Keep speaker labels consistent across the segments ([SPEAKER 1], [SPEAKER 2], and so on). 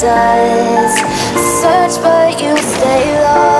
[SPEAKER 1] does. Search, but you stay lost.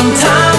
[SPEAKER 1] sometimes.